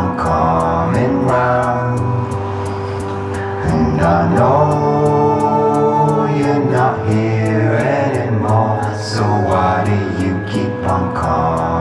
I'm coming round And I know you're not here anymore So why do you keep on calling?